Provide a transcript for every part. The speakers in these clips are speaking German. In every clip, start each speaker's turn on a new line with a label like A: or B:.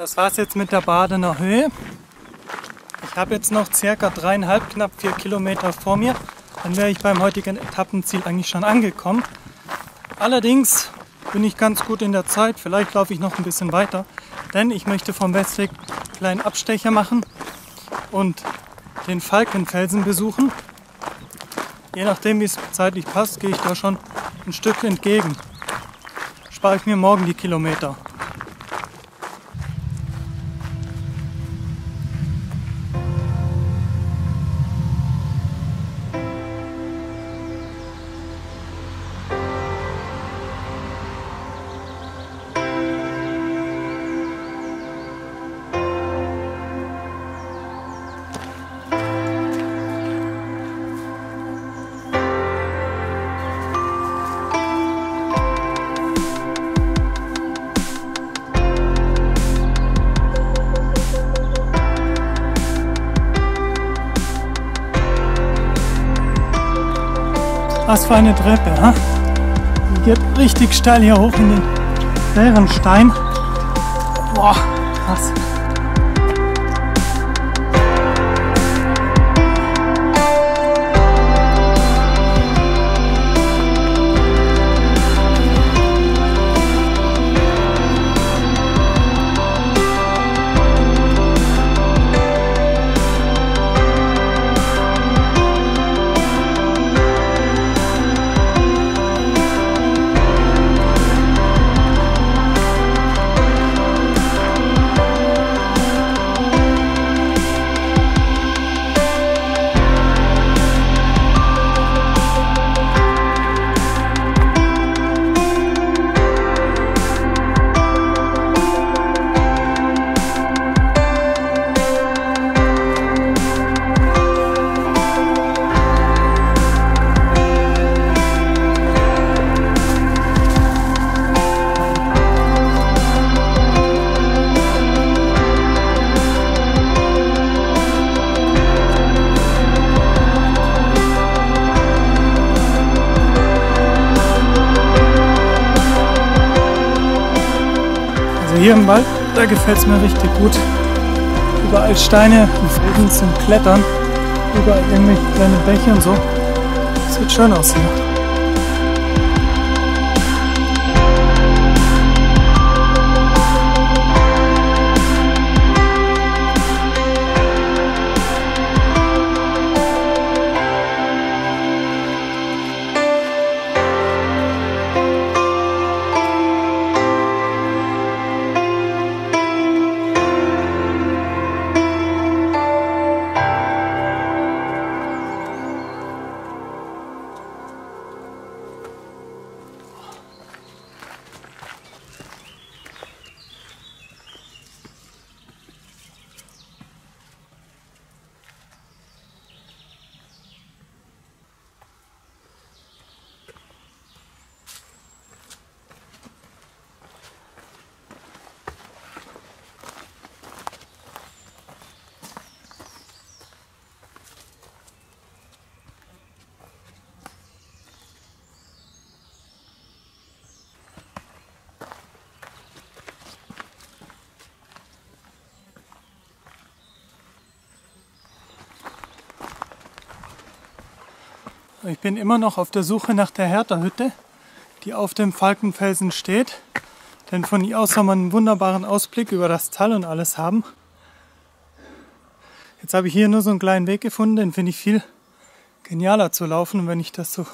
A: Das war's jetzt mit der Badener Höhe. Ich habe jetzt noch circa dreieinhalb, knapp vier Kilometer vor mir. Dann wäre ich beim heutigen Etappenziel eigentlich schon angekommen. Allerdings bin ich ganz gut in der Zeit. Vielleicht laufe ich noch ein bisschen weiter, denn ich möchte vom Westweg einen kleinen Abstecher machen und den Falkenfelsen besuchen. Je nachdem, wie es zeitlich passt, gehe ich da schon ein Stück entgegen. Spare ich mir morgen die Kilometer. Was für eine Treppe, ha? Die geht richtig steil hier hoch in den Bärenstein. Boah, krass. Also hier im Wald, da gefällt es mir richtig gut. Überall Steine und Felsen zum Klettern. Überall irgendwelche kleine Bäche und so. Sieht schön aus hier. Ich bin immer noch auf der Suche nach der Hertha-Hütte, die auf dem Falkenfelsen steht. Denn von hier aus soll man einen wunderbaren Ausblick über das Tal und alles haben. Jetzt habe ich hier nur so einen kleinen Weg gefunden, den finde ich viel genialer zu laufen. Und wenn ich das so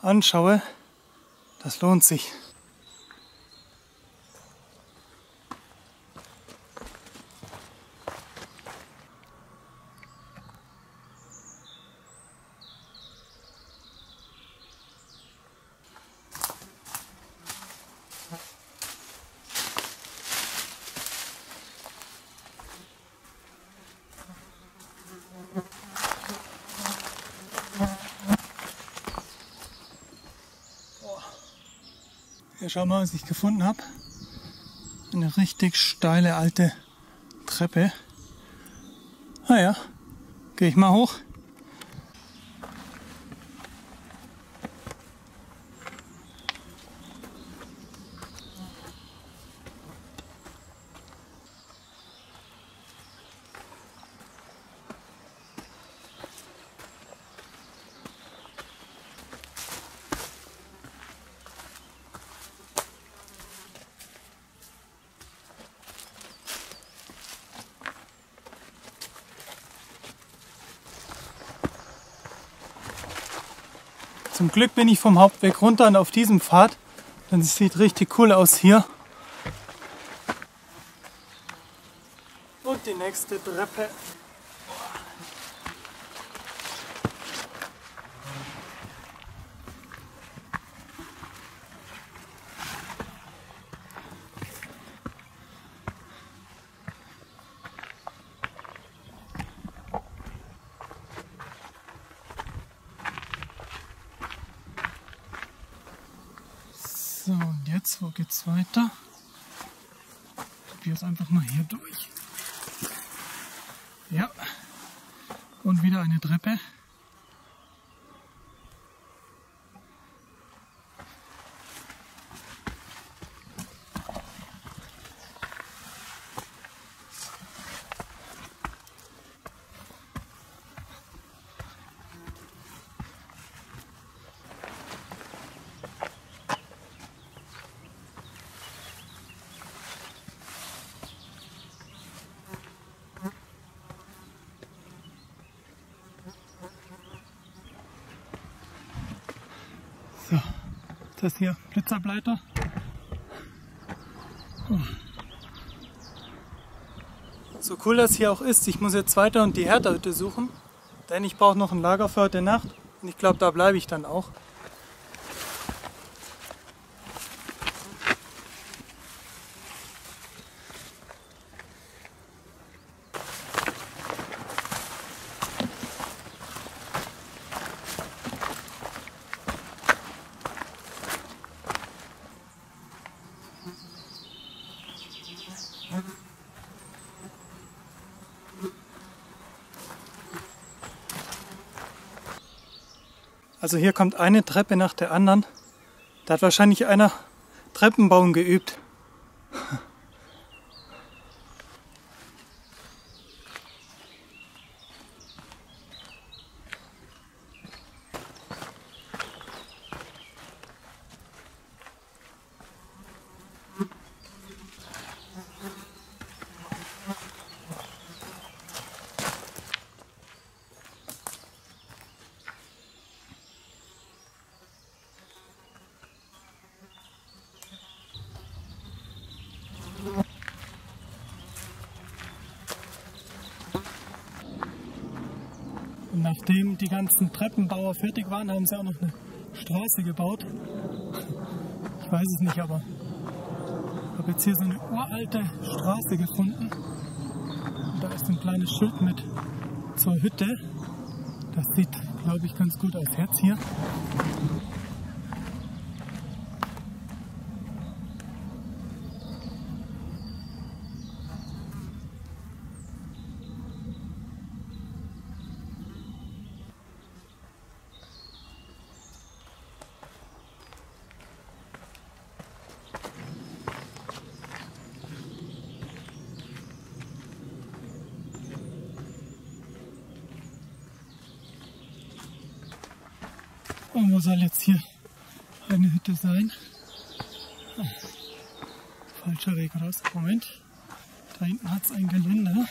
A: anschaue, das lohnt sich. Hier schau mal, was ich gefunden habe. Eine richtig steile alte Treppe. Naja, gehe ich mal hoch. Zum Glück bin ich vom Hauptweg runter und auf diesem Pfad. Denn es sieht richtig cool aus hier. Und die nächste Treppe. So, und jetzt, wo geht's weiter? Ich probiere es einfach mal hier durch. Ja. Und wieder eine Treppe. So, das hier Blitzableiter. So cool das hier auch ist, ich muss jetzt weiter und die Hertha-Hütte suchen, denn ich brauche noch ein Lager für heute Nacht und ich glaube, da bleibe ich dann auch. Also hier kommt eine Treppe nach der anderen. Da hat wahrscheinlich einer Treppenbauen geübt. Und nachdem die ganzen Treppenbauer fertig waren, haben sie auch noch eine Straße gebaut. Ich weiß es nicht, aber ich habe jetzt hier so eine uralte Straße gefunden. Und da ist ein kleines Schild mit zur Hütte. Das sieht, glaube ich, ganz gut aus. Jetzt hier. Und wo soll jetzt hier eine Hütte sein? Ah, falscher Weg raus. Moment. Da hinten hat es ein Geländer.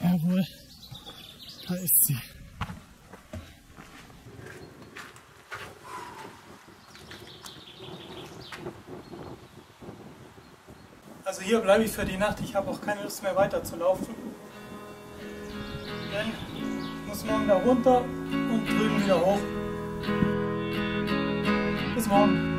A: Jawohl, da ist sie. Hier bleibe ich für die Nacht. Ich habe auch keine Lust mehr weiter zu laufen. Denn ich muss morgen da runter und drüben wieder hoch. Bis morgen.